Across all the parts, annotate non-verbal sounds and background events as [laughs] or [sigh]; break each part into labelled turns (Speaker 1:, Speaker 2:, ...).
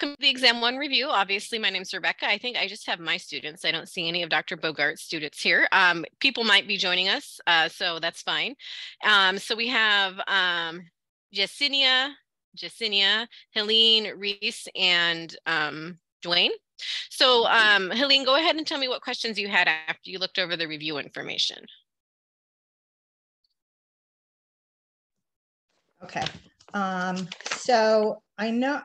Speaker 1: the exam one review. Obviously, my name's Rebecca. I think I just have my students. I don't see any of Dr. Bogart's students here. Um, people might be joining us, uh, so that's fine. Um, so we have um, Jessinia, Helene, Reese, and um, Dwayne. So um, Helene, go ahead and tell me what questions you had after you looked over the review information.
Speaker 2: Okay. Um, so I know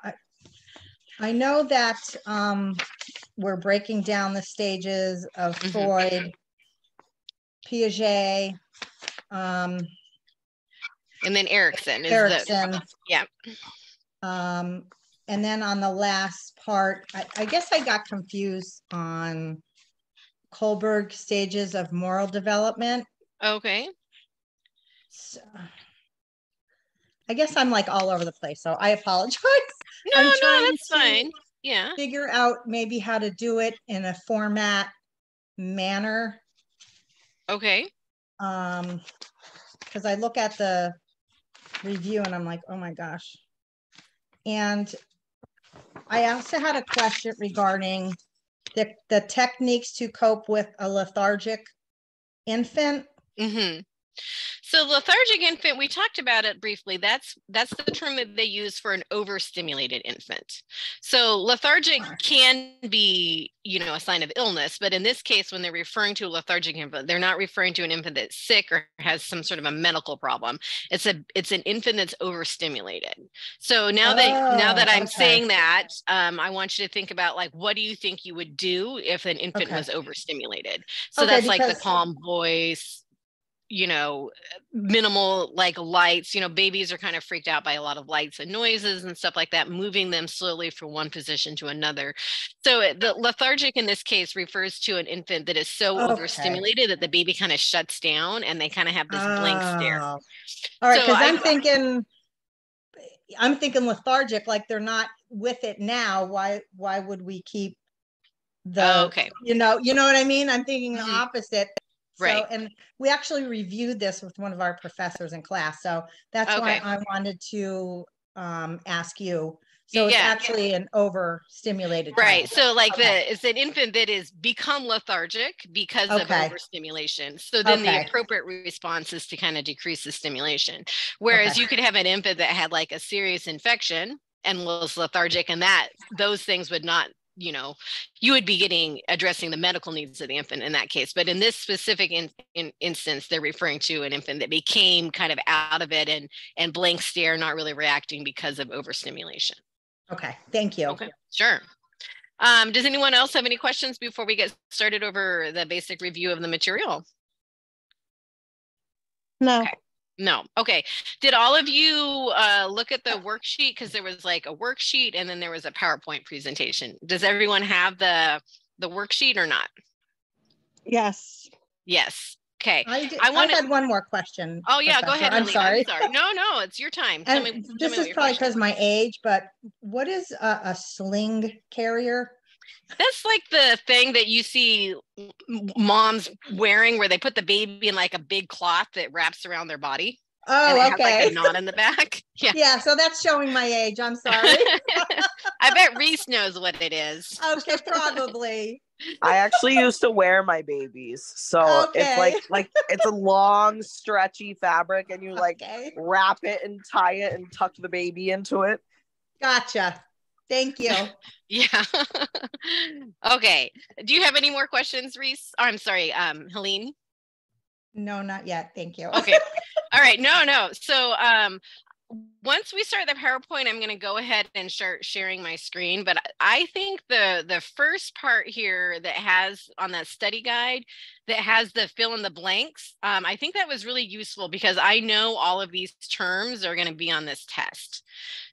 Speaker 2: I know that um, we're breaking down the stages of
Speaker 1: Mhm.
Speaker 2: Freud, Piaget, um,
Speaker 1: And then Erikson is
Speaker 2: Erikson.
Speaker 1: the yeah.
Speaker 2: Um, and then on the last part, I, I guess I got confused on Kohlberg stages of moral development.
Speaker 1: Okay.
Speaker 2: So, I guess I'm like all over the place, so I apologize.
Speaker 1: No,
Speaker 2: I'm
Speaker 1: no,
Speaker 2: trying
Speaker 1: that's
Speaker 2: to-
Speaker 1: fine. Yeah.
Speaker 2: Figure out maybe how to do it in a format manner.
Speaker 1: Okay.
Speaker 2: Um, because I look at the review and I'm like, oh my gosh. And I also had a question regarding the, the techniques to cope with a lethargic infant.
Speaker 1: hmm So lethargic infant, we talked about it briefly. That's that's the term that they use for an overstimulated infant. So lethargic can be, you know, a sign of illness, but in this case, when they're referring to a lethargic infant, they're not referring to an infant that's sick or has some sort of a medical problem. It's a it's an infant that's overstimulated. So now that now that
Speaker 2: Oh,
Speaker 1: I'm
Speaker 2: okay.
Speaker 1: saying that, um, I want you to think about like what do you think you would do if an infant
Speaker 2: Okay.
Speaker 1: was overstimulated? So
Speaker 2: Okay,
Speaker 1: that's like the calm voice, you know, minimal like lights. You know, babies are kind of freaked out by a lot of lights and noises and stuff like that, moving them slowly from one position to another. So the lethargic in this case refers to an infant that is so
Speaker 2: Okay.
Speaker 1: overstimulated that the baby kind of shuts down and they kind of have this blank stare.
Speaker 2: Oh. All right, because
Speaker 1: I-
Speaker 2: I'm thinking, I'm thinking lethargic, like they're not with it now. Why, why would we keep the,
Speaker 1: Oh, okay.
Speaker 2: you know, you know what I mean? I'm thinking the
Speaker 1: Mhm.
Speaker 2: Opposite. So,
Speaker 1: Right.
Speaker 2: and we actually reviewed this with one of our professors in class, so that's why I wanted to um ask you. So it's
Speaker 1: Yeah.
Speaker 2: actually an overstimulated.
Speaker 1: Right.
Speaker 2: child.
Speaker 1: So like
Speaker 2: Okay.
Speaker 1: the it's an infant that is become lethargic because of
Speaker 2: Okay.
Speaker 1: overstimulation. So then the appropriate response is to kind of decrease the stimulation. Whereas
Speaker 2: Okay.
Speaker 1: you could have an infant that had like a serious infection and was lethargic and that those things would not you know you would be getting addressing the medical needs of the infant in that case but in this specific in, in instance they're referring to an infant that became kind of out of it and and blank stare not really reacting because of overstimulation
Speaker 2: Okay, thank you.
Speaker 1: Okay, sure. Um, does anyone else have any questions before we get started over the basic review of the material?
Speaker 2: No,
Speaker 1: Okay. No. Okay. Did all of you uh, look at the worksheet? Because there was like a worksheet and then there was a PowerPoint presentation. Does everyone have the the worksheet or not?
Speaker 3: Yes.
Speaker 1: Yes. Okay.
Speaker 2: I, did-
Speaker 1: I
Speaker 2: I
Speaker 1: wanna-
Speaker 2: had one more question.
Speaker 1: Oh yeah, go ahead.
Speaker 2: I'm
Speaker 1: Helena.
Speaker 2: sorry.
Speaker 1: sorry. No, no, it's your time. Tell
Speaker 2: And
Speaker 1: me. tell
Speaker 2: this
Speaker 1: me
Speaker 2: is probably because my age, but what is a, a sling carrier?
Speaker 1: That's like the thing that you see m- m- moms wearing where they put the baby in like a big cloth that wraps around their body. and
Speaker 2: Oh,
Speaker 1: it has like
Speaker 2: okay.
Speaker 1: a knot in the back. [laughs] Yeah.
Speaker 2: Yeah, so that's showing my age. I'm sorry. [laughs]
Speaker 1: I bet Reese knows what it is.
Speaker 2: Okay, probably.
Speaker 3: I actually used to wear my babies. So it's like like it's a long stretchy fabric and you like
Speaker 2: Okay,
Speaker 3: wrap it and tie it and tuck the baby into it.
Speaker 2: gotcha. Thank you. [laughs]
Speaker 1: Yeah. [laughs] okay. Do you have any more questions, Reese? Oh, I'm sorry, um, Helene.
Speaker 2: No, not yet. Thank you.
Speaker 1: Okay. [laughs] All right. No, no. So um once we start the PowerPoint, I'm going to go ahead and start sharing my screen. But I- I think the the first part here that has on that study guide that has the fill in the blanks, um, I think that was really useful because I know all of these terms are going to be on this test.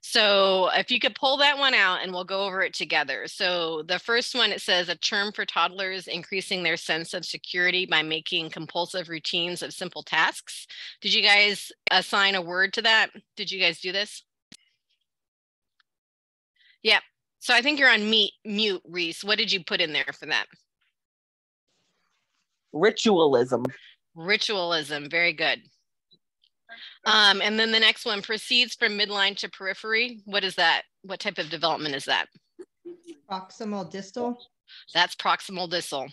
Speaker 1: So if you could pull that one out and we'll go over it together. So the first one, it says a term for toddlers increasing their sense of security by making compulsive routines of simple tasks. Did you guys assign a word to that? Did you guys do this? Yep. So I think you're on mute, mute, Reese. What did you put in there for that?
Speaker 3: Ritualism.
Speaker 1: Ritualism. Very good. Um, and then the next one proceeds from midline to periphery. What is that? What type of development is that?
Speaker 2: Proximal distal.
Speaker 1: That's proximal distal.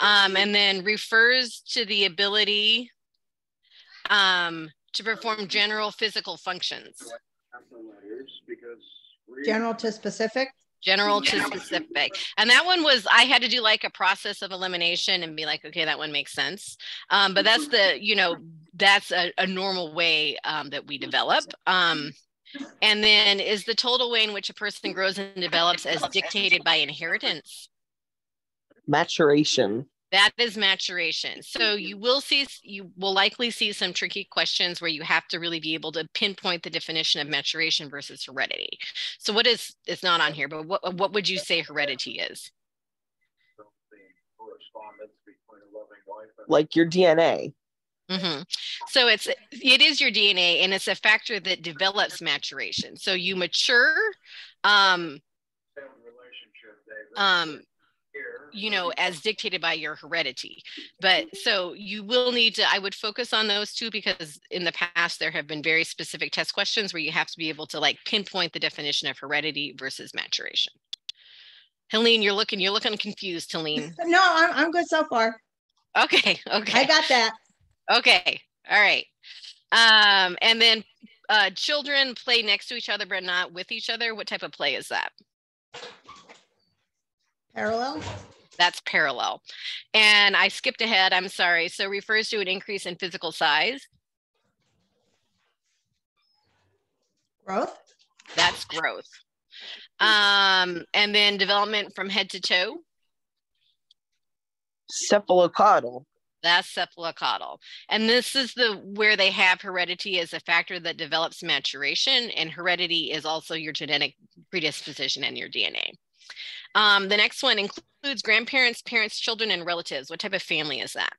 Speaker 1: Um, and then refers to the ability um, to perform general physical functions.
Speaker 2: General to specific.
Speaker 1: General to specific. And that one was, I had to do like a process of elimination and be like, okay, that one makes sense. Um, but that's the, you know, that's a, a normal way um, that we develop. Um, and then is the total way in which a person grows and develops as dictated by inheritance?
Speaker 3: Maturation.
Speaker 1: That is maturation. So you will see, you will likely see some tricky questions where you have to really be able to pinpoint the definition of maturation versus heredity. So what is, it's not on here, but what, what would you say heredity is?
Speaker 3: Like your DNA.
Speaker 1: Mm-hmm. So it's it is your DNA, and it's a factor that develops maturation. So you mature, um, um, you know, as dictated by your heredity. But so you will need to. I would focus on those two because in the past there have been very specific test questions where you have to be able to like pinpoint the definition of heredity versus maturation. Helene, you're looking you're looking confused, Helene. [laughs]
Speaker 2: No, I'm I'm good so far.
Speaker 1: Okay, okay.
Speaker 2: I got that.
Speaker 1: Okay. All right. Um, and then uh, children play next to each other, but not with each other. What type of play is that?
Speaker 2: Parallel.
Speaker 1: That's parallel. And I skipped ahead. I'm sorry. So refers to an increase in physical size.
Speaker 2: Growth.
Speaker 1: That's growth. Um, and then development from head to toe.
Speaker 3: Cephalocaudal.
Speaker 1: That's cephalocaudal. And this is the where they have heredity as a factor that develops maturation, and heredity is also your genetic predisposition and your DNA. Um, the next one includes grandparents, parents, children, and relatives. What type of family is that?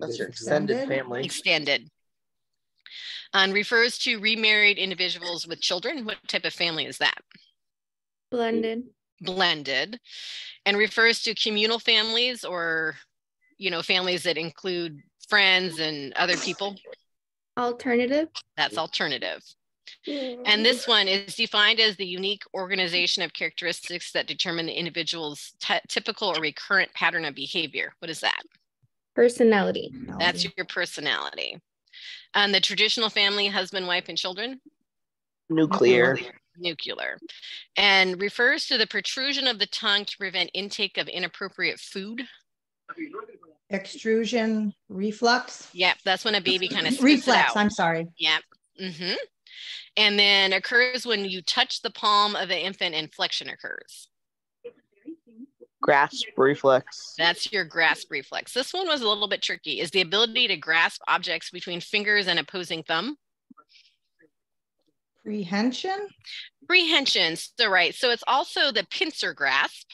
Speaker 3: That's your extended,
Speaker 2: Extended.
Speaker 3: family.
Speaker 1: Extended. And refers to remarried individuals with children. What type of family is that?
Speaker 4: Blended.
Speaker 1: blended and refers to communal families or you know families that include friends and other people
Speaker 4: Alternative.
Speaker 1: that's alternative and this one is defined as the unique organization of characteristics that determine the individual's ty- typical or recurrent pattern of behavior what is that
Speaker 4: Personality.
Speaker 1: that's your personality and the traditional family husband wife and children
Speaker 3: Nuclear.
Speaker 1: nuclear and refers to the protrusion of the tongue to prevent intake of inappropriate food
Speaker 2: Extrusion. Reflux.
Speaker 1: Yep, that's when a baby kind of
Speaker 2: Reflex.
Speaker 1: Out.
Speaker 2: I'm sorry.
Speaker 1: Yep. Mm-hmm. And then occurs when you touch the palm of the infant and flexion occurs.
Speaker 3: Grasp reflex.
Speaker 1: That's your grasp reflex. This one was a little bit tricky. Is the ability to grasp objects between fingers and opposing thumb.
Speaker 2: Prehension.
Speaker 1: Prehension, so right. So it's also the pincer grasp,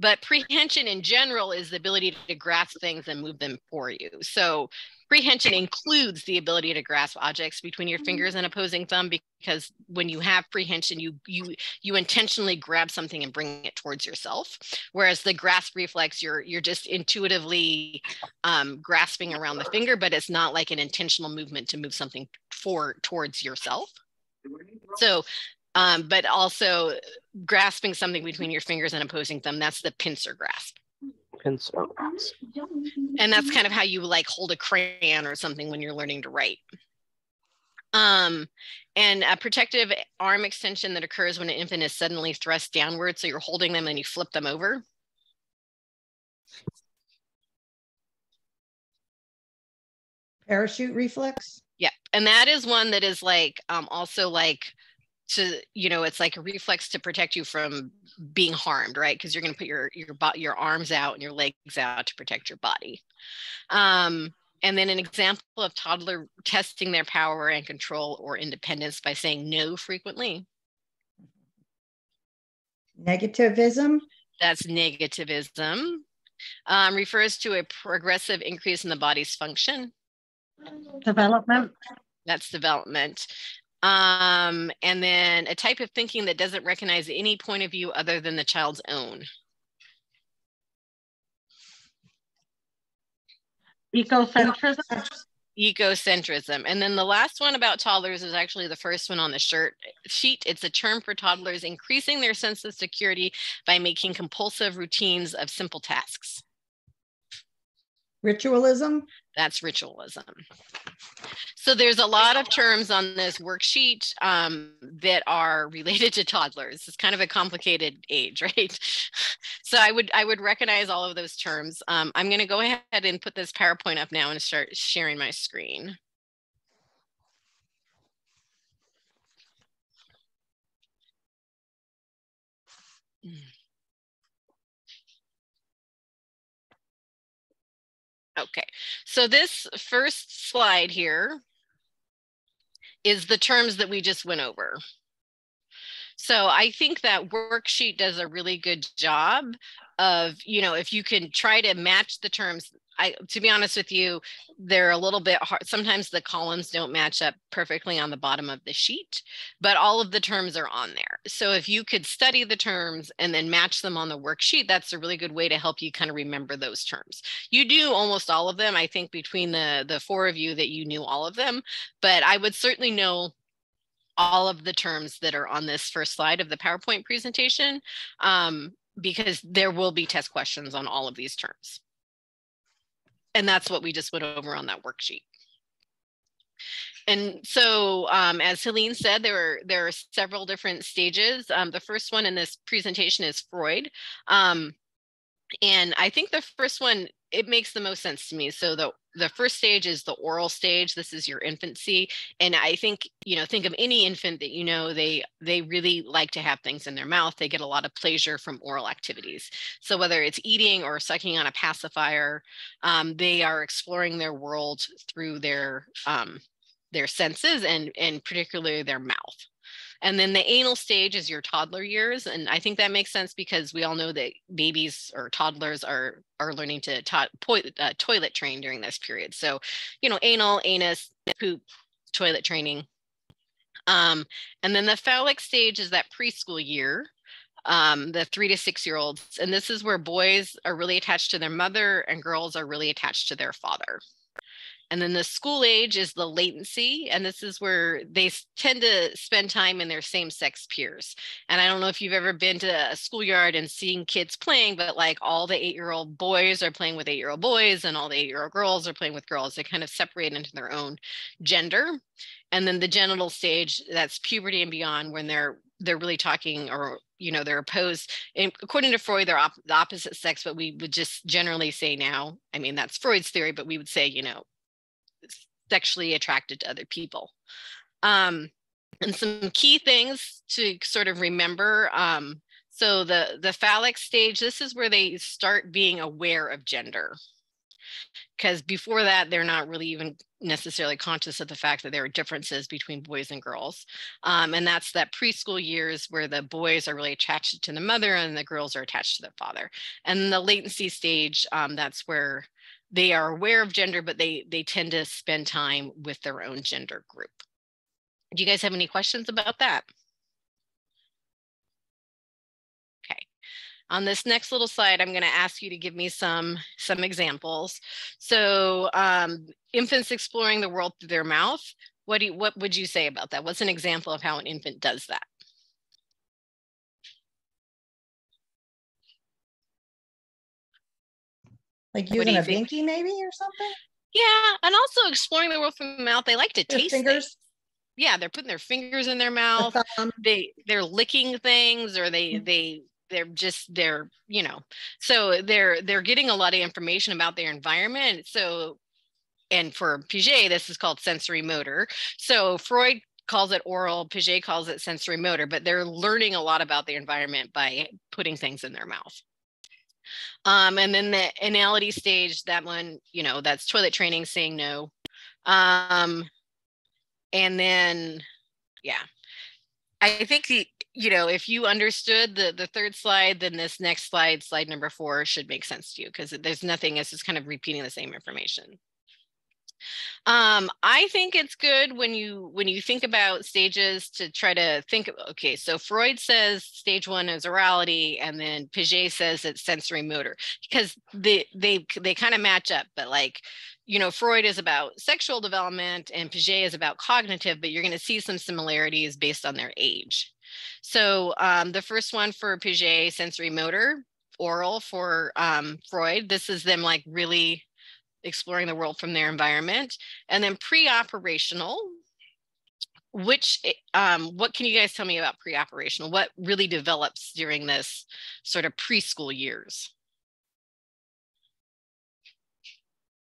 Speaker 1: but prehension in general is the ability to grasp things and move them for you. So prehension includes the ability to grasp objects between your fingers and opposing thumb because when you have prehension you you you intentionally grab something and bring it towards yourself. Whereas the grasp reflex you're you're just intuitively um, grasping around the finger but it's not like an intentional movement to move something for towards yourself. So um, but also grasping something between your fingers and opposing thumb that's the pincer grasp
Speaker 3: Pencil.
Speaker 1: and that's kind of how you like hold a crayon or something when you're learning to write um and a protective arm extension that occurs when an infant is suddenly thrust downward so you're holding them and you flip them over
Speaker 2: Parachute reflex.
Speaker 1: yeah and that is one that is like um also like to you know it's like a reflex to protect you from being harmed right? Because you're going to put your your your arms out and your legs out to protect your body. Um and then an example of toddler testing their power and control or independence by saying no frequently.
Speaker 2: Negativism.
Speaker 1: that's negativism. Um, refers to a progressive increase in the body's function.
Speaker 2: Development.
Speaker 1: that's development um, and then a type of thinking that doesn't recognize any point of view other than the child's own
Speaker 5: Ecocentrism.
Speaker 1: Egocentrism. And then the last one about toddlers is actually the first one on the shirt sheet. It's a term for toddlers increasing their sense of security by making compulsive routines of simple tasks.
Speaker 2: Ritualism.
Speaker 1: That's ritualism. So there's a lot of terms on this worksheet um, that are related to toddlers. It's kind of a complicated age, [laughs] right? so I would I would recognize all of those terms. Um, I'm going to go ahead and put this PowerPoint up now and start sharing my screen. Okay, so this first slide here is the terms that we just went over. So I think that worksheet does a really good job of, you know, if you can try to match the terms, I to be honest with you, they're a little bit hard. Sometimes the columns don't match up perfectly on the bottom of the sheet, but all of the terms are on there. So if you could study the terms and then match them on the worksheet, that's a really good way to help you kind of remember those terms. You do almost all of them. I think between the the four of you that you knew all of them, but I would certainly know all of the terms that are on this first slide of the PowerPoint presentation um, because there will be test questions on all of these terms. And that's what we just went over on that worksheet. And so, um, as Helene said, there are there are several different stages. Um, the first one in this presentation is Freud, um, and I think the first one it makes the most sense to me. So the the first stage is the oral stage. This is your infancy, and I think you know think of any infant that you know they they really like to have things in their mouth. They get a lot of pleasure from oral activities. So whether it's eating or sucking on a pacifier, um, they are exploring their world through their um, their senses and and particularly their mouth. And then the anal stage is your toddler years. And I think that makes sense because we all know that babies or toddlers are are learning to to- uh, toilet train during this period. So, you know, anal, anus, poop, toilet training. Um, and then the phallic stage is that preschool year, um, the three to six year olds. And this is where boys are really attached to their mother and girls are really attached to their father. And then the school age is the latency. And this is where they tend to spend time in their same sex peers. And I don't know if you've ever been to a schoolyard and seen kids playing, but like all the eight year old boys are playing with eight year old boys and all the eight year old girls are playing with girls. They kind of separate into their own gender. And then the genital stage, that's puberty and beyond, when they're they're really talking or you know they're opposed and according to freud they're op- the opposite sex but we would just generally say now i mean that's freud's theory but we would say you know sexually attracted to other people. Um, and some key things to sort of remember. Um, so the, the phallic stage, this is where they start being aware of gender. Because before that, they're not really even necessarily conscious of the fact that there are differences between boys and girls. Um, and that's that preschool years where the boys are really attached to the mother and the girls are attached to the father. And the latency stage, um, that's where they are aware of gender, but they they tend to spend time with their own gender group. Do you guys have any questions about that? Okay. On this next little slide, I'm going to ask you to give me some some examples. So, um, infants exploring the world through their mouth. What do you, what would you say about that? What's an example of how an infant does that?
Speaker 2: Like using a think? binky maybe or something?
Speaker 1: Yeah, and also exploring the world from the mouth. They like to
Speaker 2: Their
Speaker 1: taste
Speaker 2: fingers.
Speaker 1: Things. Yeah, they're putting their fingers in their mouth. The they they're licking things, or they mm-hmm. they they're just they're you know so they're they're getting a lot of information about their environment. So and for Piaget, this is called sensory motor. So Freud calls it oral, Piaget calls it sensory motor, but they're learning a lot about the environment by putting things in their mouth. Um, and then the anality stage, that one, you know, that's toilet training, saying no. Um, and then, yeah, I think the, you know, if you understood the the third slide, then this next slide, slide number four, should make sense to you because there's nothing. It's just kind of repeating the same information. Um, I think it's good when you when you think about stages to try to think okay, so Freud says stage one is orality, and then Piaget says it's sensory motor because they they they kind of match up, but like you know, Freud is about sexual development and Piaget is about cognitive, but you're going to see some similarities based on their age. So um, the first one for Piaget, sensory motor, oral for um, Freud. This is them like really exploring the world from their environment. And then pre-operational, which um, what can you guys tell me about pre-operational? What really develops during this sort of preschool years?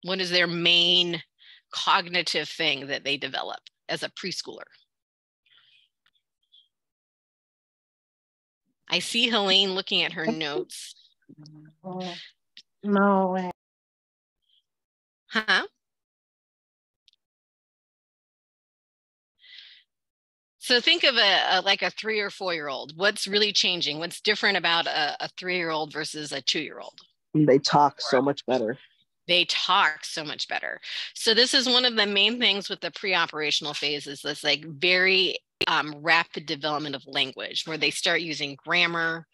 Speaker 1: What is their main cognitive thing that they develop as a preschooler? I see Helene looking at her [laughs] notes.
Speaker 2: No.
Speaker 1: Huh? So think of a, a, like a three or four year old. What's really changing? What's different about a, a three year old versus a two year old?
Speaker 3: They talk so much better.
Speaker 1: They talk so much better. So this is one of the main things with the pre-operational phase is this like very um, rapid development of language where they start using grammar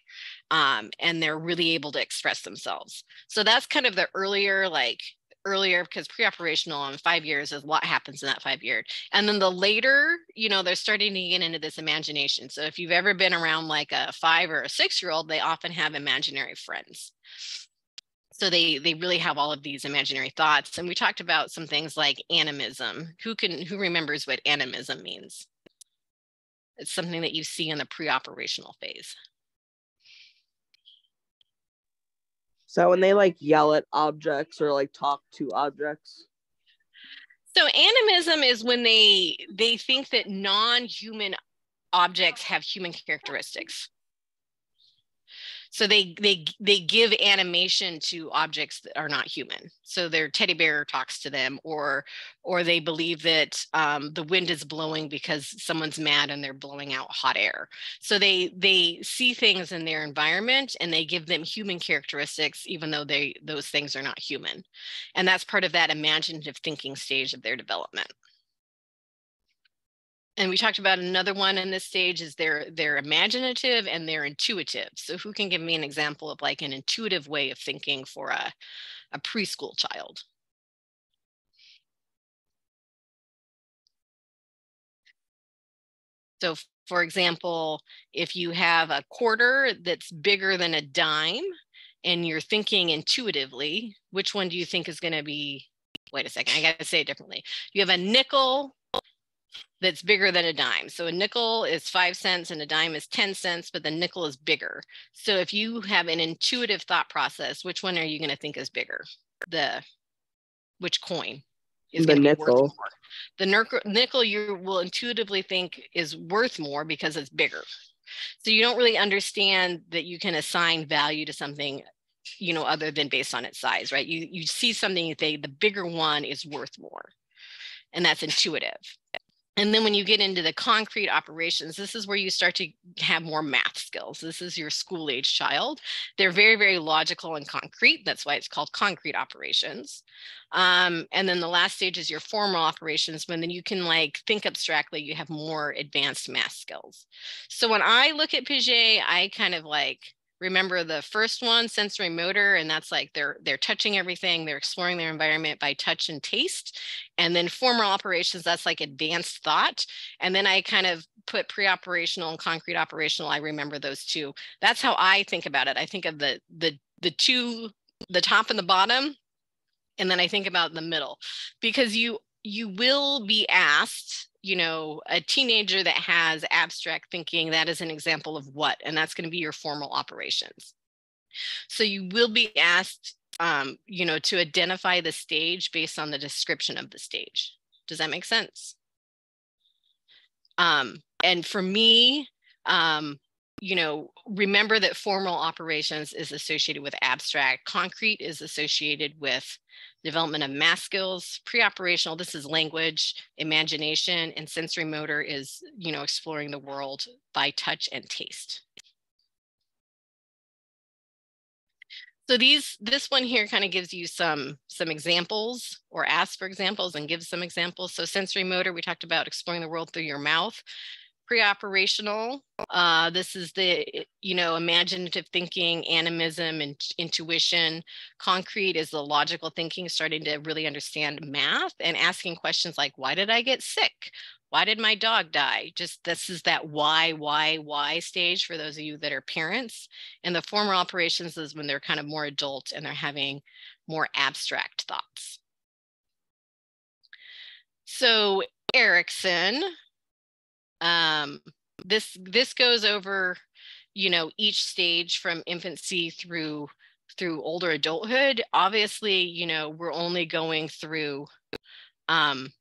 Speaker 1: um, and they're really able to express themselves. So that's kind of the earlier like earlier because pre-operational in five years is what happens in that five year. And then the later you know they're starting to get into this imagination. So if you've ever been around like a five or a six year old they often have imaginary friends. So they they really have all of these imaginary thoughts. And we talked about some things like animism. Who can who remembers what animism means? It's something that you see in the pre-operational phase
Speaker 3: So when they like yell at objects or like talk to objects.
Speaker 1: So animism is when they they think that non-human objects have human characteristics so they they they give animation to objects that are not human. So their teddy bear talks to them or or they believe that um, the wind is blowing because someone's mad and they're blowing out hot air. So they they see things in their environment and they give them human characteristics even though they those things are not human. And that's part of that imaginative thinking stage of their development and we talked about another one in this stage is they're they're imaginative and they're intuitive. So who can give me an example of like an intuitive way of thinking for a, a preschool child? So for example if you have a quarter that's bigger than a dime and you're thinking intuitively which one do you think is going to be wait a second i got to say it differently. You have a nickel that's bigger than a dime. So a nickel is five cents and a dime is 10 cents, but the nickel is bigger. So if you have an intuitive thought process, which one are you going to think is bigger? The which coin is
Speaker 3: the nickel.
Speaker 1: The nickel, nickel you will intuitively think is worth more because it's bigger. So you don't really understand that you can assign value to something you know other than based on its size right you you see something you say the bigger one is worth more and that's intuitive and then when you get into the concrete operations, this is where you start to have more math skills. This is your school age child. They're very, very logical and concrete. That's why it's called concrete operations. Um, and then the last stage is your formal operations, when then you can like think abstractly, you have more advanced math skills. So when I look at Piaget, I kind of like remember the first one sensory motor and that's like they're they're touching everything they're exploring their environment by touch and taste and then formal operations that's like advanced thought and then i kind of put pre-operational and concrete operational i remember those two. That's how i think about it. I think of the the the two the top and the bottom and then i think about the middle because you you will be asked you know, a teenager that has abstract thinking, that is an example of what, and that's going to be your formal operations. So you will be asked, um, you know, to identify the stage based on the description of the stage. Does that make sense? Um, and for me, um, you know, remember that formal operations is associated with abstract. Concrete is associated with development of math skills, pre-operational, this is language, imagination, and sensory motor is, you know, exploring the world by touch and taste. So these, this one here kind of gives you some, some examples or asks for examples and gives some examples. So sensory motor, we talked about exploring the world through your mouth. Pre-operational. Uh, this is the, you know, imaginative thinking, animism, and intuition. Concrete is the logical thinking, starting to really understand math and asking questions like, why did I get sick? Why did my dog die? Just this is that why, why, why stage for those of you that are parents. And the formal operations is when they're kind of more adult and they're having more abstract thoughts. So Erikson, um, this this goes over, you know, each stage from infancy through through older adulthood. Obviously, you know, we're only going through um,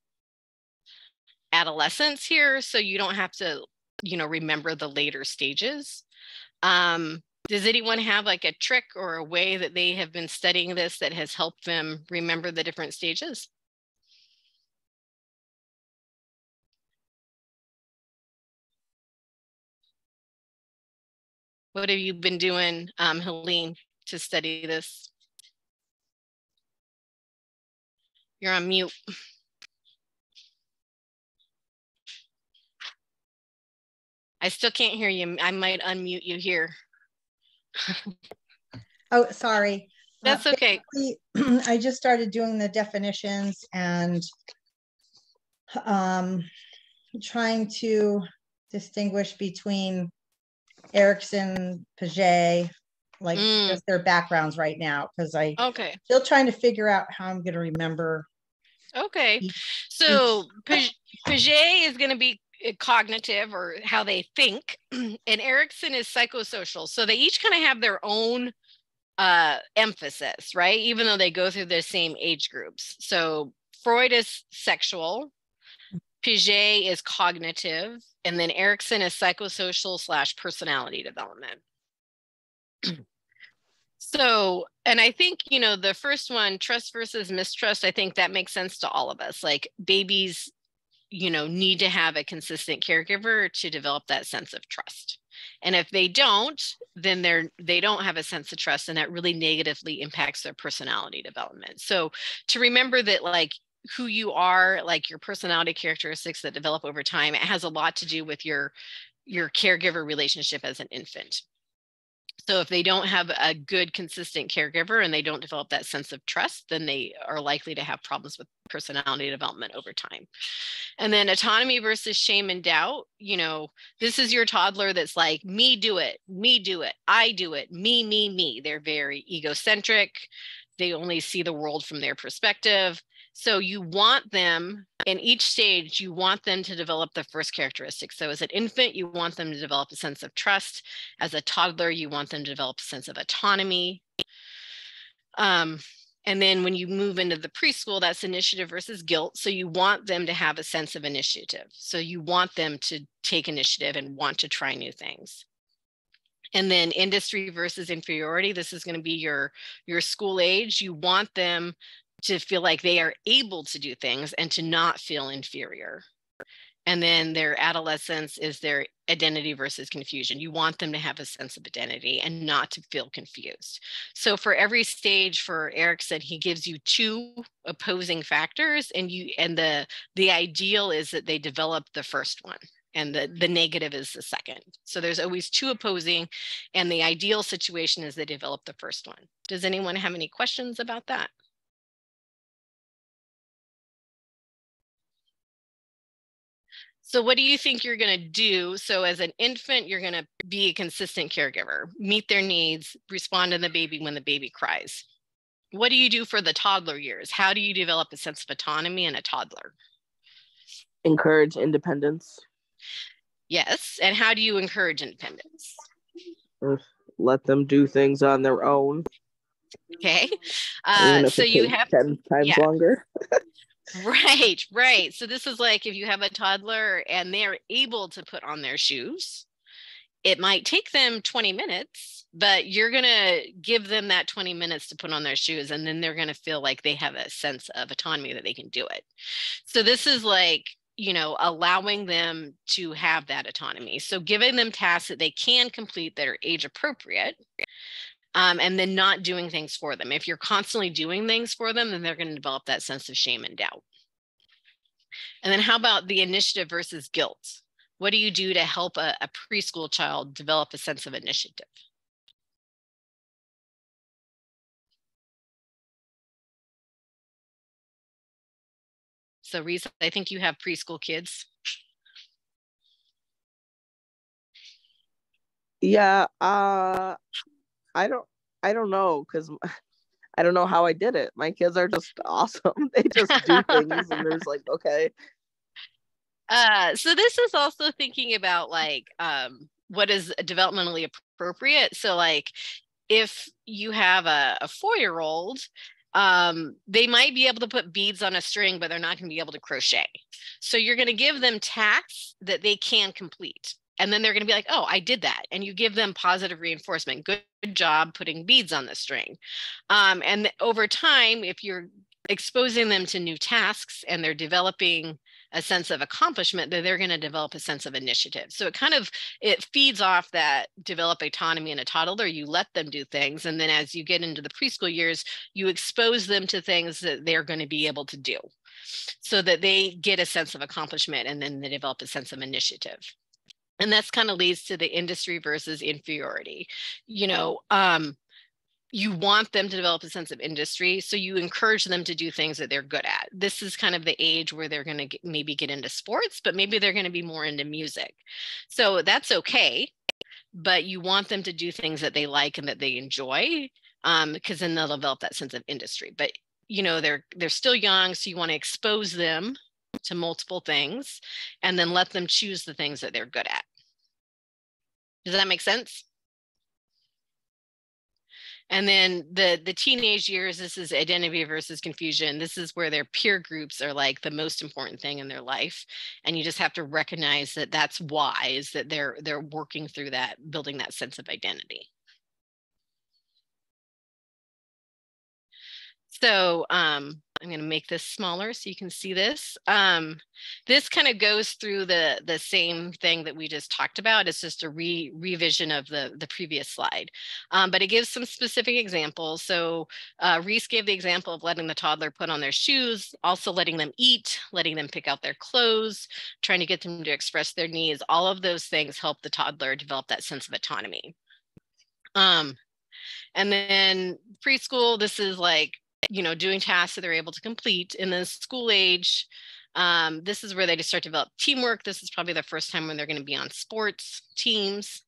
Speaker 1: adolescence here, so you don't have to, you know, remember the later stages. Um, does anyone have like a trick or a way that they have been studying this that has helped them remember the different stages? What have you been doing, um, Helene, to study this? You're on mute. I still can't hear you. I might unmute you here. [laughs]
Speaker 2: oh, sorry.
Speaker 1: That's uh, okay. [clears throat]
Speaker 2: I just started doing the definitions and um, trying to distinguish between Erikson, Piaget, like mm. just their backgrounds right now because I
Speaker 1: okay
Speaker 2: still trying to figure out how I'm going to remember.
Speaker 1: Okay, so Piaget is going to be eh, cognitive or how they think, [clears throat] and Erikson is psychosocial. So they each kind of have their own uh, emphasis, right? Even though they go through the same age groups. So Freud is sexual, Piaget is cognitive, and then Erikson is psychosocial slash personality development. [clears throat] so, and I think, you know, the first one, trust versus mistrust, I think that makes sense to all of us. Like babies, you know, need to have a consistent caregiver to develop that sense of trust. And if they don't, then they're they don't have a sense of trust and that really negatively impacts their personality development. So to remember that like who you are like your personality characteristics that develop over time it has a lot to do with your your caregiver relationship as an infant. So if they don't have a good consistent caregiver and they don't develop that sense of trust then they are likely to have problems with personality development over time. And then autonomy versus shame and doubt you know this is your toddler that's like me do it me do it i do it me me me. They're very egocentric. They only see the world from their perspective so you want them in each stage, you want them to develop the first characteristics. So as an infant, you want them to develop a sense of trust. As a toddler, you want them to develop a sense of autonomy. Um, and then when you move into the preschool, that's initiative versus guilt. So you want them to have a sense of initiative. So you want them to take initiative and want to try new things. And then industry versus inferiority. This is going to be your, your school age. You want them to feel like they are able to do things and to not feel inferior. And then their adolescence is their identity versus confusion. You want them to have a sense of identity and not to feel confused. So for every stage for Erikson, he gives you two opposing factors and you and the the ideal is that they develop the first one and the, the negative is the second. So there's always two opposing, and the ideal situation is they develop the first one. Does anyone have any questions about that? So, what do you think you're going to do? So, as an infant, you're going to be a consistent caregiver, meet their needs, respond to the baby when the baby cries. What do you do for the toddler years? How do you develop a sense of autonomy in a toddler?
Speaker 3: Encourage independence.
Speaker 1: Yes. And how do you encourage independence?
Speaker 3: Let them do things on their own.
Speaker 1: Okay. Uh, so you have
Speaker 3: 10 times yeah. longer. [laughs]
Speaker 1: Right, right. So this is like if you have a toddler and they're able to put on their shoes, it might take them 20 minutes, but you're going to give them that 20 minutes to put on their shoes and then they're going to feel like they have a sense of autonomy that they can do it. So this is like you know allowing them to have that autonomy so giving them tasks that they can complete that are age appropriate um, and then not doing things for them. If you're constantly doing things for them, then they're going to develop that sense of shame and doubt. And then how about the initiative versus guilt? What do you do to help a, a preschool child develop a sense of initiative? So, Reese, I think you have preschool kids.
Speaker 3: Yeah, uh I don't I don't know because [laughs] I don't know how I did it. My kids are just [laughs] awesome. [laughs] They just do things and there's like, okay.
Speaker 1: Uh so this is also thinking about like um what is developmentally appropriate. So like if you have a, a four-year-old um, they might be able to put beads on a string, but they're not going to be able to crochet. So you're going to give them tasks that they can complete and then they're going to be like oh i did that and you give them positive reinforcement good, job putting beads on the string. Um, and over time if you're exposing them to new tasks and they're developing a sense of accomplishment then they're going to develop a sense of initiative. So it kind of it feeds off that develop autonomy in a toddler you let them do things and then as you get into the preschool years you expose them to things that they're going to be able to do so that they get a sense of accomplishment and then they develop a sense of initiative and that's kind of leads to the industry versus inferiority you know um, you want them to develop a sense of industry so you encourage them to do things that they're good at. This is kind of the age where they're going to maybe get into sports but maybe they're going to be more into music. So that's okay but you want them to do things that they like and that they enjoy because um, then they'll develop that sense of industry. But you know they're they're still young so you want to expose them to multiple things and then let them choose the things that they're good at. Does that make sense? And then the the teenage years, this is identity versus confusion. This is where their peer groups are like the most important thing in their life, and you just have to recognize that that's why is that they're they're working through that, building that sense of identity. So um, I'm going to make this smaller so you can see this. Um, this kind of goes through the, the same thing that we just talked about. It's just a re revision of the, the previous slide, um, but it gives some specific examples. So uh, Reese gave the example of letting the toddler put on their shoes, also letting them eat, letting them pick out their clothes, trying to get them to express their needs. All of those things help the toddler develop that sense of autonomy. Um, and then preschool, this is like you know, doing tasks that they're able to complete. In the school age, um, this is where they just start to develop teamwork. This is probably the first time when they're going to be on sports teams.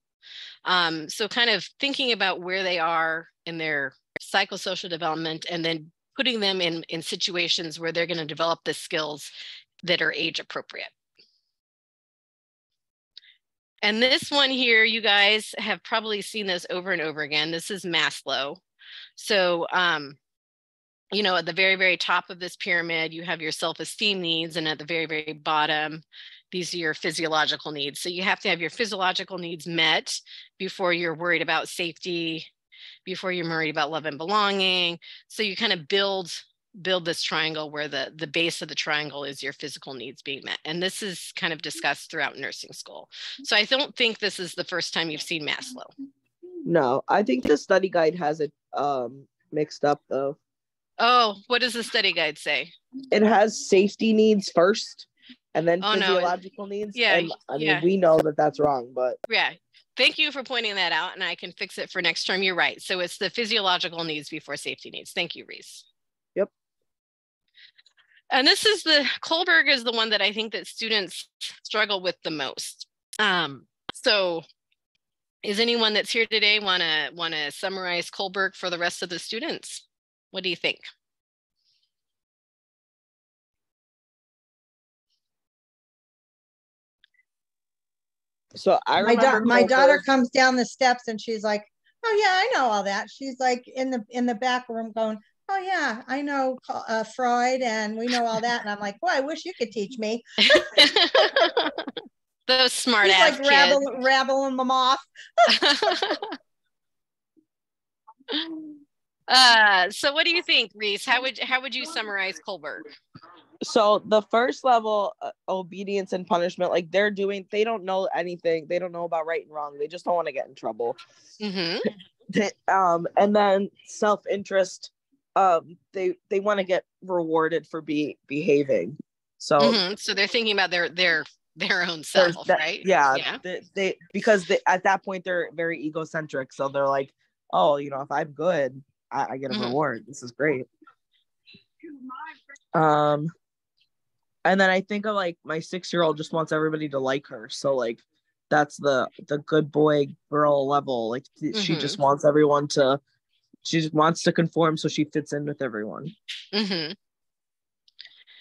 Speaker 1: Um, so kind of thinking about where they are in their psychosocial development and then putting them in, in situations where they're going to develop the skills that are age appropriate. And this one here, you guys have probably seen this over and over again. This is Maslow. So um, you know, at the very, very top of this pyramid, you have your self esteem needs, and at the very, very bottom, these are your physiological needs. So you have to have your physiological needs met before you're worried about safety, before you're worried about love and belonging. So you kind of build build this triangle where the the base of the triangle is your physical needs being met and this is kind of discussed throughout nursing school so i don't think this is the first time you've seen maslow
Speaker 3: no i think the study guide has it um mixed up though
Speaker 1: Oh, what does the study guide say?
Speaker 3: It has safety needs first and then
Speaker 1: Oh, no,
Speaker 3: physiological needs.
Speaker 1: Yeah,
Speaker 3: And, I mean,
Speaker 1: yeah.
Speaker 3: we know that that's wrong, but
Speaker 1: Yeah. Thank you for pointing that out, and I can fix it for next term. You're right. So it's the physiological needs before safety needs. Thank you, Reese.
Speaker 3: Yep.
Speaker 1: And this is the Kohlberg is the one that I think that students struggle with the most. Um, so is anyone that's here today want to want to summarize Kohlberg for the rest of the students? What do you think?
Speaker 3: so I
Speaker 2: my, da- my daughter
Speaker 3: Goldberg-
Speaker 2: comes down the steps and she's like, "Oh yeah, I know all that." She's like in the in the back room going, "Oh yeah, I know uh, Freud and we know all that." And I'm like, "Well, I wish you could teach me." [laughs] [laughs]
Speaker 1: Those smart
Speaker 2: She's
Speaker 1: ass
Speaker 2: like
Speaker 1: kids.
Speaker 2: rabble, rabbling them off. [laughs]
Speaker 1: uh, so what do you think, Reese? How would how would you summarize Kohlberg?
Speaker 3: so the first level uh, obedience and punishment like they're doing they don't know anything they don't know about right and wrong they just don't want to get in trouble
Speaker 1: hmm
Speaker 3: They- um and then self-interest um they they want to get rewarded for be behaving so
Speaker 1: Mhm. So they're thinking about their their their own self,
Speaker 3: that-
Speaker 1: right?
Speaker 3: Yeah,
Speaker 1: Yeah.
Speaker 3: They, they because they, at that point they're very egocentric, so they're like, oh, you know, if I'm good, I, I get a
Speaker 1: Mhm.
Speaker 3: reward. This is great. Um, and then I think of like my six year old just wants everybody to like her, so like that's the the good boy girl level. Like th- she
Speaker 1: Mhm.
Speaker 3: just wants everyone to, she just wants to conform so she fits in with everyone.
Speaker 1: hmm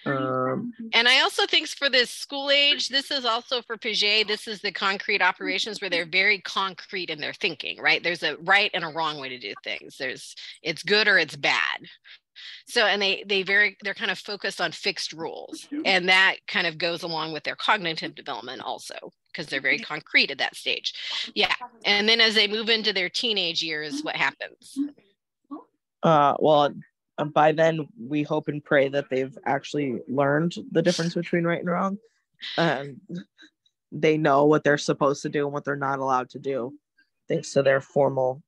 Speaker 3: Um,
Speaker 1: And I also think for this school age, this is also for Piaget, this is the concrete operations where they're very concrete in their thinking, right? There's a right and a wrong way to do things. There's it's good or it's bad. So and they they very they're kind of focused on fixed rules. And that kind of goes along with their cognitive development also because they're very concrete at that stage. Yeah. And then as they move into their teenage years, what happens?
Speaker 3: uh, well, by then we hope and pray that they've actually learned the difference between right and wrong, and they know what they're supposed to do and what they're not allowed to do, thanks to their formal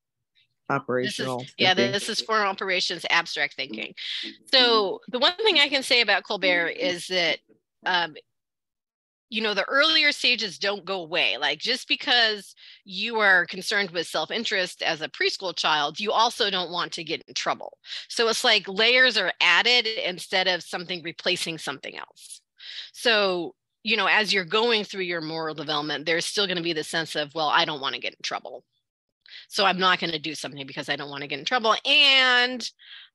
Speaker 1: This is,
Speaker 3: operational.
Speaker 1: yeah, this is formal operations abstract thinking. So the one thing I can say about Kohlberg is that, um, you know, the earlier stages don't go away. Like just because you are concerned with self-interest as a preschool child, you also don't want to get in trouble. So it's like layers are added instead of something replacing something else. So you know, as you're going through your moral development, there's still going to be the sense of, well, I don't want to get in trouble. So I'm not going to do something because I don't want to get in trouble. And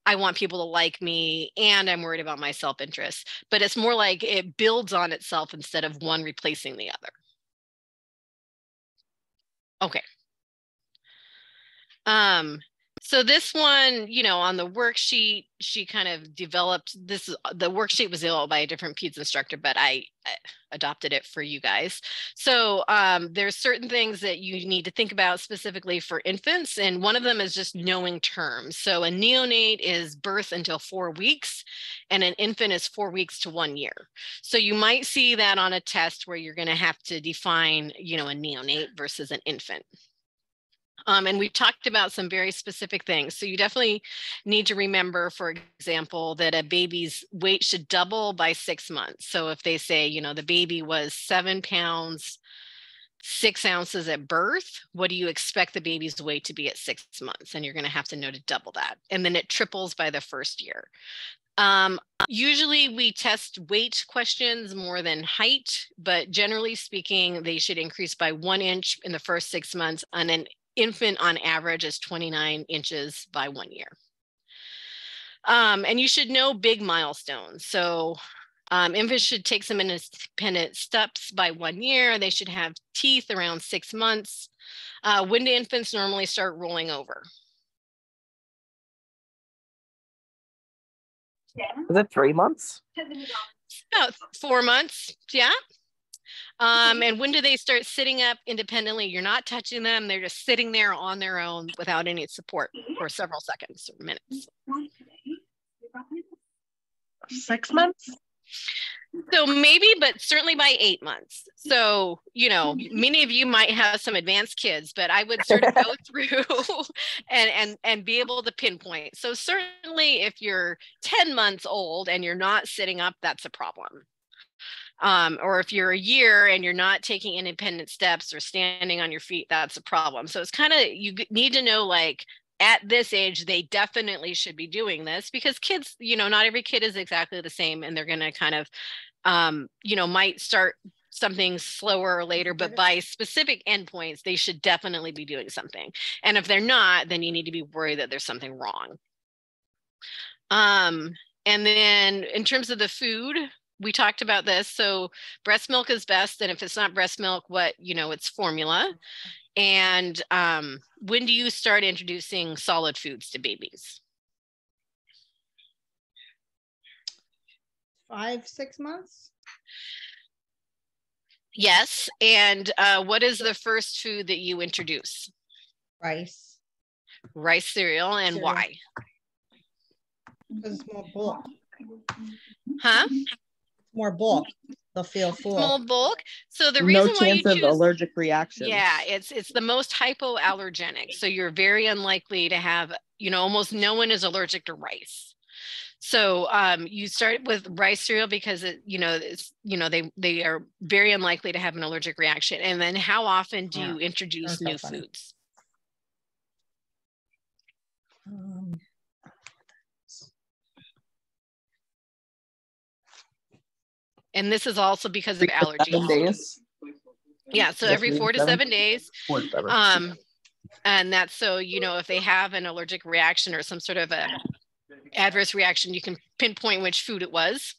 Speaker 1: I want people to like me and I'm worried about my self interest. But it's more like it builds on itself instead of one replacing the other. Okay. Um, so this one, you know, on the worksheet, she kind of developed this. The worksheet was developed by a different PEDS instructor, but I uh, adopted it for you guys. So um, there's certain things that you need to think about specifically for infants, and one of them is just knowing terms. So a neonate is birth until four weeks, and an infant is four weeks to one year. So you might see that on a test where you're going to have to define, you know, a neonate versus an infant. Um, and we talked about some very specific things. So you definitely need to remember, for example, that a baby's weight should double by six months. So if they say, you know, the baby was seven pounds, six ounces at birth, what do you expect the baby's weight to be at six months? And you're going to have to know to double that. And then it triples by the first year. Um, usually we test weight questions more than height, but generally speaking, they should increase by one inch in the first six months. And an infant on average is 29 inches by one year. Um, and you should know big milestones. So um, infants should take some independent steps by one year. They should have teeth around six months. Uh, when do infants normally start rolling over?
Speaker 3: Is it three months?
Speaker 1: About four months, yeah. Um, [laughs] and when do they start sitting up independently? You're not touching them, they're just sitting there on their own without any support for several seconds or minutes.
Speaker 5: Six months?
Speaker 1: So maybe, but certainly by eight months. So, you know, many of you might have some advanced kids, but I would sort of go [laughs] through [laughs] and and and be able to pinpoint. So certainly if you're 10 months old and you're not sitting up, that's a problem. Um, or if you're a year and you're not taking independent steps or standing on your feet, that's a problem. So it's kind of you need to know like at this age they definitely should be doing this because kids you know not every kid is exactly the same and they're going to kind of um, you know might start something slower or later but by specific endpoints they should definitely be doing something. And if they're not then you need to be worried that there's something wrong. Um, and then in terms of the food we talked about this so breast milk is best and if it's not breast milk what you know it's formula and um, when do you start introducing solid foods to babies?
Speaker 2: Five, six months?
Speaker 1: Yes. And uh, what is the first food that you introduce?
Speaker 2: Rice.
Speaker 1: Rice cereal and
Speaker 2: Cereal.
Speaker 1: why?
Speaker 2: Because it's more bulk.
Speaker 1: Huh?
Speaker 2: More bulk. They'll feel full.
Speaker 1: Small bulk. So the
Speaker 3: no
Speaker 1: reason why you
Speaker 3: chance of
Speaker 1: choose
Speaker 3: allergic reaction.
Speaker 1: Yeah, it's it's the most hypoallergenic. So you're very unlikely to have, you know, almost no one is allergic to rice. So um, you start with rice cereal because it, you know, it's, you know, they they are very unlikely to have an allergic reaction. And then how often do
Speaker 2: Yeah,
Speaker 1: you introduce
Speaker 2: that's
Speaker 1: new
Speaker 2: funny.
Speaker 1: foods?
Speaker 2: Um,
Speaker 1: And this is also because of
Speaker 3: Three to seven
Speaker 1: allergies.
Speaker 3: days.
Speaker 1: Yeah, so every four to
Speaker 3: seven.
Speaker 1: days.
Speaker 3: Four to seven.
Speaker 1: Um, and that's so, you know, if they have an allergic reaction or some sort of a adverse reaction, you can pinpoint which food it was.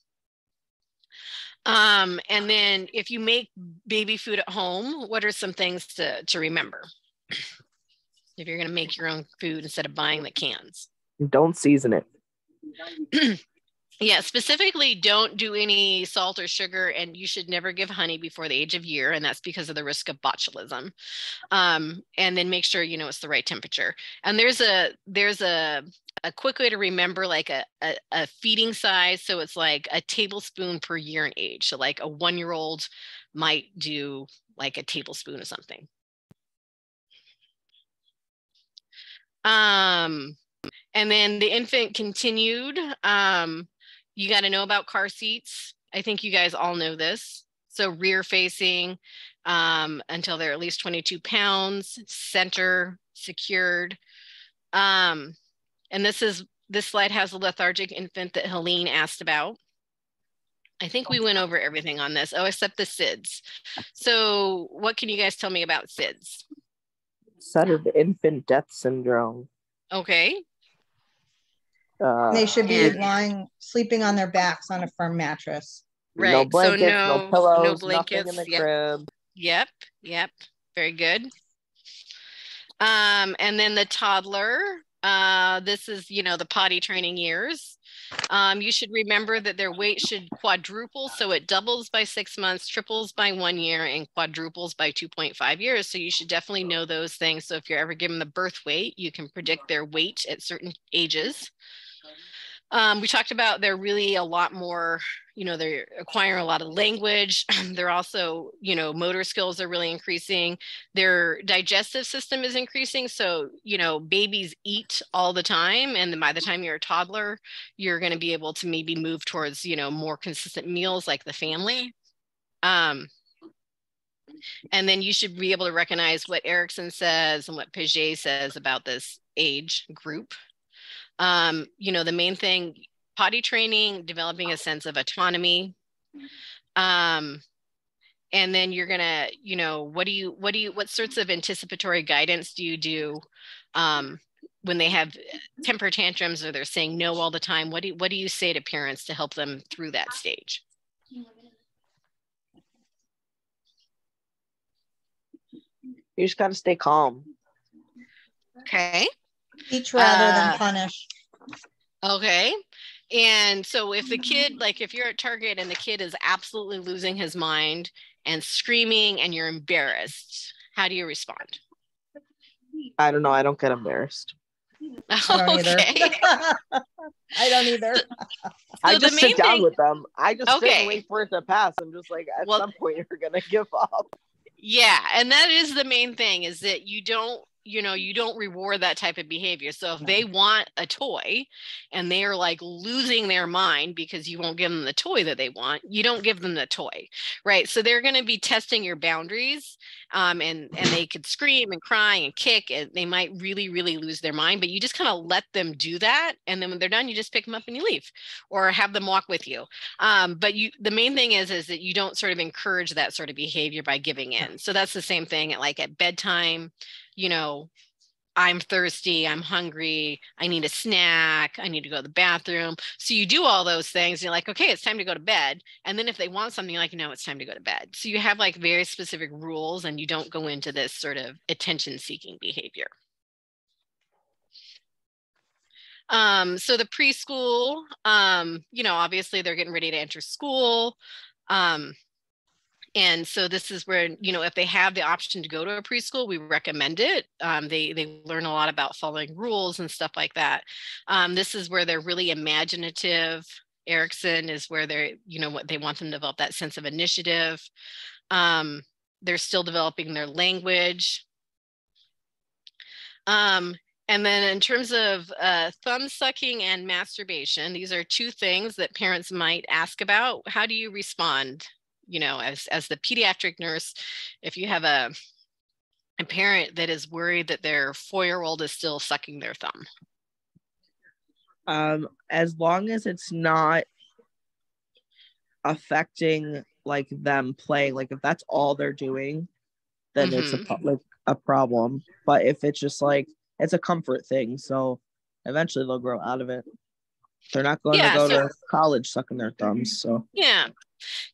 Speaker 1: Um, and then if you make baby food at home, what are some things to, to remember? [clears throat] If you're going to make your own food instead of buying the cans.
Speaker 3: Don't season it. [clears throat]
Speaker 1: Yeah, specifically, don't do any salt or sugar, and you should never give honey before the age of year, and that's because of the risk of botulism. Um, and then make sure you know it's the right temperature. And there's a there's a a quick way to remember like a, a, a feeding size. So it's like a tablespoon per year in age. So like a one year old might do like a tablespoon of something. Um, and then the infant continued. Um, you got to know about car seats. I think you guys all know this. So rear facing um, until they're at least 22 pounds, center secured. Um, and this is this slide has a lethargic infant that Helene asked about. I think we went over everything on this. Oh, except the SIDS. So what can you guys tell me about SIDS?
Speaker 3: Sudden infant death syndrome.
Speaker 1: Okay.
Speaker 3: Uh,
Speaker 2: They should be
Speaker 1: and-
Speaker 2: lying, sleeping on their backs on a firm mattress.
Speaker 1: Right.
Speaker 3: No blankets,
Speaker 1: so
Speaker 3: no,
Speaker 1: no,
Speaker 3: pillows,
Speaker 1: no
Speaker 3: nothing in the
Speaker 1: Yep.
Speaker 3: crib.
Speaker 1: Yep, yep, very good. Um, and then the toddler, uh, this is, you know, the potty training years. Um, you should remember that their weight should quadruple. So it doubles by six months, triples by one year, and quadruples by 2.5 years. So you should definitely know those things. So if you're ever given the birth weight, you can predict their weight at certain ages. Um, we talked about they're really a lot more, you know, they're acquiring a lot of language. [clears throat] they're also, you know, motor skills are really increasing. Their digestive system is increasing. So, you know, babies eat all the time. And then by the time you're a toddler, you're going to be able to maybe move towards, you know, more consistent meals like the family. Um, and then you should be able to recognize what Erikson says and what Piaget says about this age group. Um, you know, the main thing potty training, developing a sense of autonomy. Um, and then you're gonna, you know, what do you, what do you, what sorts of anticipatory guidance do you do um, when they have temper tantrums or they're saying no all the time? What do you, what do you say to parents to help them through that stage?
Speaker 3: You just got to stay calm.
Speaker 1: Okay.
Speaker 2: Teach rather
Speaker 1: Uh,
Speaker 2: than punish.
Speaker 1: Okay. And so if the kid, like if you're at Target and the kid is absolutely losing his mind and screaming and you're embarrassed, how do you respond?
Speaker 3: I don't know. I don't get embarrassed. [laughs]
Speaker 2: I don't either.
Speaker 1: okay. [laughs]
Speaker 2: I don't either.
Speaker 3: I
Speaker 1: So the
Speaker 3: just sit down
Speaker 1: thing-
Speaker 3: with them. I just sit and wait for it to pass. I'm just like, at
Speaker 1: Well-
Speaker 3: some point, you're gonna give up.
Speaker 1: Yeah, and that is the main thing is that you don't, you know, you don't reward that type of behavior. So if they want a toy and they are like losing their mind because you won't give them the toy that they want, you don't give them the toy, right? So they're going to be testing your boundaries, um, and and they could scream and cry and kick, and they might really really lose their mind. But you just kind of let them do that, and then when they're done, you just pick them up and you leave, or have them walk with you. Um, but you, the main thing is, is that you don't sort of encourage that sort of behavior by giving in. So that's the same thing at like at bedtime, you know, I'm thirsty, I'm hungry, I need a snack, I need to go to the bathroom. So you do all those things. You're like, okay, it's time to go to bed. And then if they want something, like, no, it's time to go to bed. So you have like very specific rules and you don't go into this sort of attention seeking behavior. Um, so the preschool, um, you know, obviously they're getting ready to enter school. Um, and so this is where, you know, if they have the option to go to a preschool, we recommend it. Um, they, they learn a lot about following rules and stuff like that. Um, this is where they're really imaginative. Erikson is where they're, you know, what they want them to develop that sense of initiative. Um, they're still developing their language. Um, and then in terms of uh, thumb sucking and masturbation, these are two things that parents might ask about. How do you respond? You know, as as the pediatric nurse, if you have a a parent that is worried that their four-year-old is still sucking their thumb.
Speaker 3: Um, as long as it's not affecting like them playing, like if that's all they're doing, then it's a pro- like a problem. But if it's just like it's a comfort thing, so eventually they'll grow out of it. They're not going
Speaker 1: Yeah,
Speaker 3: to go
Speaker 1: so-
Speaker 3: to college sucking their thumbs. So
Speaker 1: Yeah.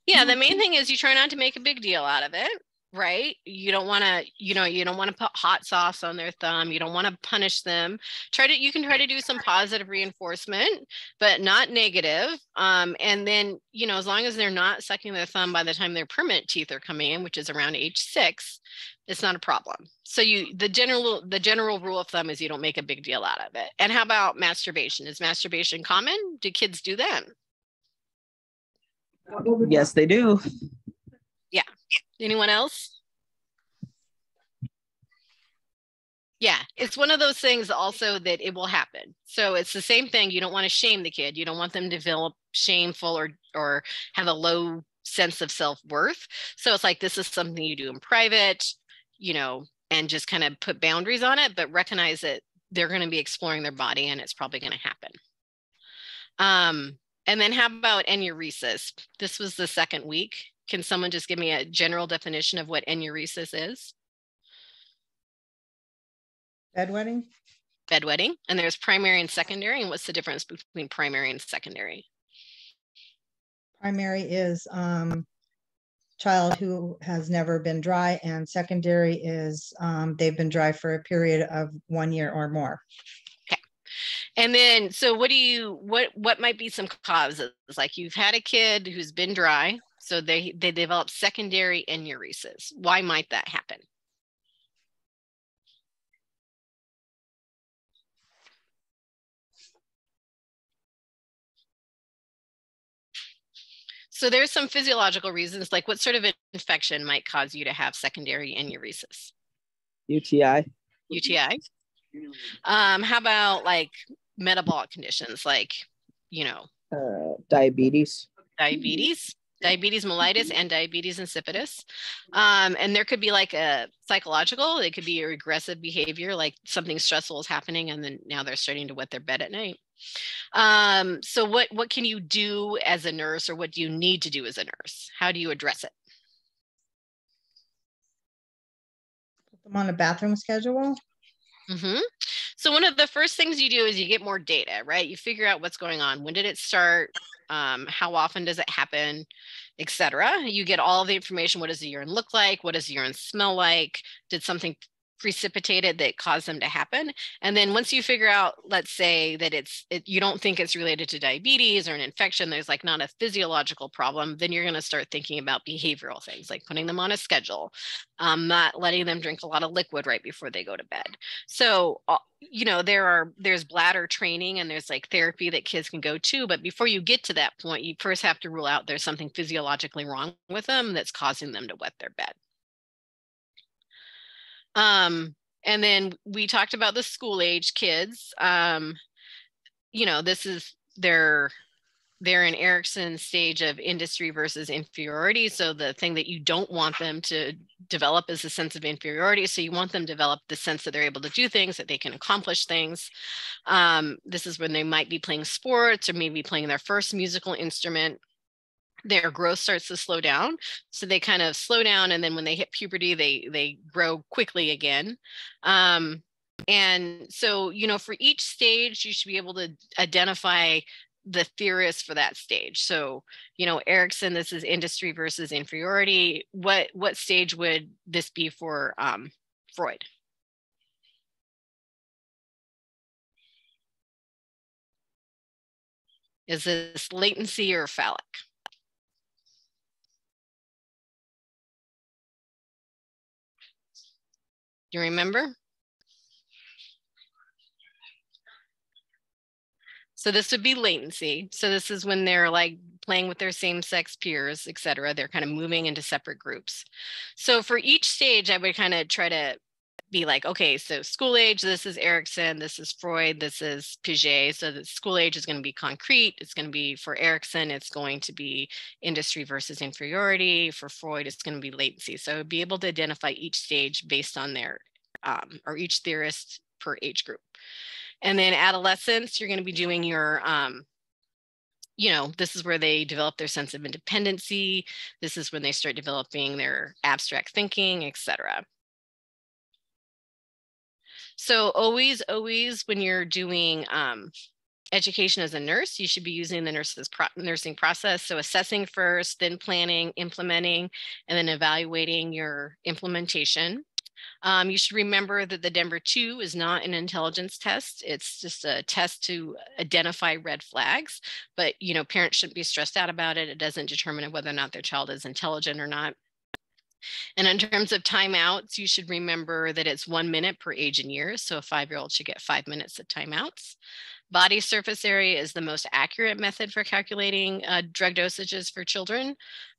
Speaker 1: Yeah. The main thing is you try not to make a big deal out of it, right? You don't want to, you know, you don't want to put hot sauce on their thumb. You don't want to punish them. Try to, you can try to do some positive reinforcement, but not negative. Um, and then, you know, as long as they're not sucking their thumb by the time their permanent teeth are coming in, which is around age six, it's not a problem. So you, the general, the general rule of thumb is you don't make a big deal out of it. And how about masturbation? Is masturbation common? Do kids do that?
Speaker 3: Yes, they do. Yeah.
Speaker 1: Anyone else? Yeah, it's one of those things also that it will happen. So it's the same thing. You don't want to shame the kid. You don't want them to develop shameful or or have a low sense of self-worth. So it's like this is something you do in private, you know, and just kind of put boundaries on it, but recognize that they're going to be exploring their body and it's probably going to happen. Um, and then how about enuresis? This was the second week. Can someone just give me a general definition of what enuresis is?
Speaker 2: Bedwetting?
Speaker 1: Bedwetting. And there's primary and secondary. And what's the difference between primary and secondary?
Speaker 2: Primary is um, child who has never been dry, and secondary is um, they've been dry for a period of one year or more.
Speaker 1: And then, so what do you, what, what might be some causes? Like you've had a kid who's been dry, so they, they develop secondary enuresis. Why might that happen? So there's some physiological reasons, like what sort of infection might cause you to have secondary enuresis?
Speaker 3: UTI.
Speaker 1: UTI. Um, how about like metabolic conditions, like you know,
Speaker 3: Uh, diabetes.
Speaker 1: diabetes, diabetes mellitus, and diabetes insipidus. Um, and there could be like a psychological. It could be a regressive behavior, like something stressful is happening, and then now they're starting to wet their bed at night. Um, so what what can you do as a nurse, or what do you need to do as a nurse? How do you address it?
Speaker 2: Put them on a bathroom schedule.
Speaker 1: hmm So one of the first things you do is you get more data, right? You figure out what's going on. When did it start? Um, how often does it happen, etc. You get all the information. What does the urine look like? What does the urine smell like? Did something precipitated that caused them to happen? And then once you figure out, let's say that it's it, you don't think it's related to diabetes or an infection, there's like not a physiological problem, then you're going to start thinking about behavioral things like putting them on a schedule, um, not letting them drink a lot of liquid right before they go to bed. So, uh, you know, there are there's bladder training and there's like therapy that kids can go to, but before you get to that point, you first have to rule out there's something physiologically wrong with them that's causing them to wet their bed. Um, and then we talked about the school age kids. Um, you know, this is their they're in Erikson's stage of industry versus inferiority. So the thing that you don't want them to develop is a sense of inferiority. So you want them to develop the sense that they're able to do things, that they can accomplish things. Um, this is when they might be playing sports or maybe playing their first musical instrument. Their growth starts to slow down. So they kind of slow down. And then when they hit puberty, they they grow quickly again. Um, and so, you know, for each stage, you should be able to identify the theorists for that stage. So, you know, Erikson, this is industry versus inferiority. What what stage would this be for um, Freud? Is this latency or phallic? You remember? So this would be latency. So this is when they're like playing with their same sex peers, et cetera. They're kind of moving into separate groups. So for each stage, I would kind of try to be like, okay, so school age, this is Erikson, this is Freud, this is Piaget. So the school age is going to be concrete. It's going to be for Erikson, it's going to be industry versus inferiority. For Freud, it's going to be latency. So be able to identify each stage based on their, um, or each theorist per age group. And then adolescence, you're going to be doing your, um, you know, this is where they develop their sense of independency. This is when they start developing their abstract thinking, etc. So always, always when you're doing um, education as a nurse, you should be using the nurse's pro nursing process. So assessing first, then planning, implementing, and then evaluating your implementation. Um, you should remember that the Denver 2 is not an intelligence test. It's just a test to identify red flags, but you know, parents shouldn't be stressed out about it. It doesn't determine whether or not their child is intelligent or not. And in terms of timeouts, you should remember that it's one minute per age and year. So a five-year-old should get five minutes of timeouts. Body surface area is the most accurate method for calculating uh, drug dosages for children.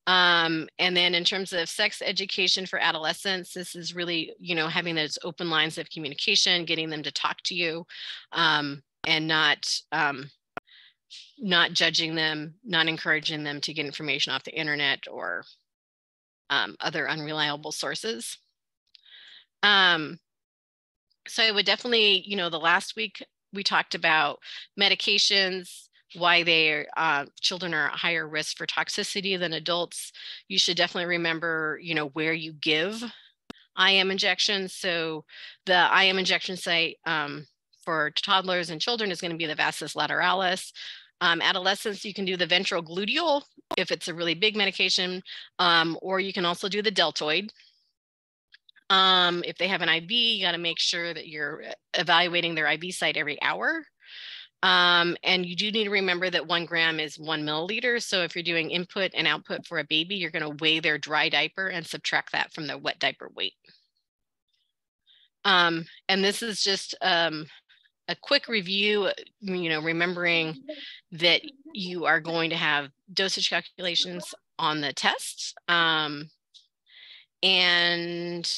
Speaker 1: Um, and then in terms of sex education for adolescents, this is really, you know, having those open lines of communication, getting them to talk to you um, and not, um, not judging them, not encouraging them to get information off the internet or um, other unreliable sources. Um, so I would definitely, you know, the last week we talked about medications, why they uh, children are at higher risk for toxicity than adults. You should definitely remember, you know, where you give IM injections. So the IM injection site um, for toddlers and children is going to be the vastus lateralis. Um, adolescents, you can do the ventral gluteal if it's a really big medication, um, or you can also do the deltoid. Um, if they have an IV, you got to make sure that you're evaluating their IV site every hour. Um, and you do need to remember that one gram is one milliliter. So if you're doing input and output for a baby, you're going to weigh their dry diaper and subtract that from their wet diaper weight. Um, and this is just um, a quick review, you know, remembering that you are going to have dosage calculations on the test. Um, and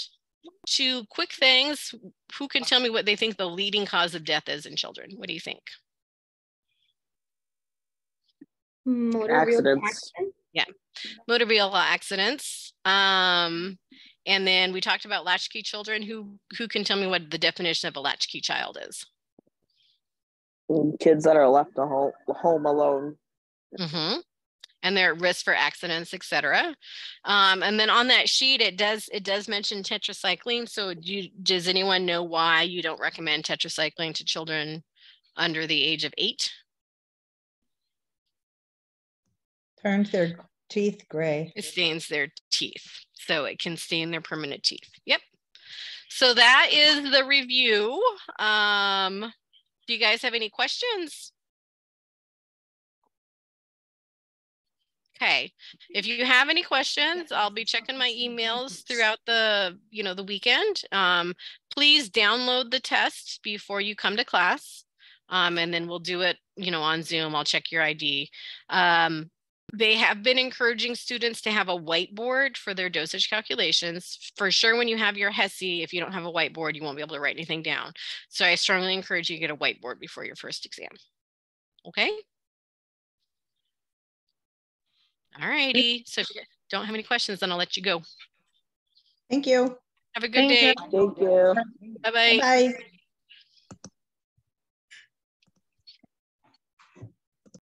Speaker 1: two quick things. Who can tell me what they think the leading cause of death is in children? What do you think?
Speaker 4: Motor
Speaker 3: Accidents.
Speaker 1: Yeah, motor vehicle accidents. Um, and then we talked about latchkey children. Who who can tell me what the definition of a latchkey child is?
Speaker 3: Kids that are left home, home alone.
Speaker 1: Mm-hmm. And they're at risk for accidents, etc. Um, and then on that sheet, it does it does mention tetracycline. So do you, does anyone know why you don't recommend tetracycline to children under the age of eight?
Speaker 2: Turns their teeth gray.
Speaker 1: It stains their teeth. So it can stain their permanent teeth. Yep. So that is the review. Um, do you guys have any questions? Okay, if you have any questions, I'll be checking my emails throughout the, you know, the weekend. Um, please download the test before you come to class. Um, and then we'll do it, you know, on Zoom. I'll check your ID. Um, they have been encouraging students to have a whiteboard for their dosage calculations. For sure, when you have your HESI, if you don't have a whiteboard, you won't be able to write anything down. So I strongly encourage you to get a whiteboard before your first exam. Okay? All righty. So if you don't have any questions, then I'll let you go.
Speaker 2: Thank you.
Speaker 1: Have a good
Speaker 4: Thank
Speaker 1: day.
Speaker 4: you.
Speaker 3: Thank you.
Speaker 1: Bye-bye.
Speaker 2: Bye.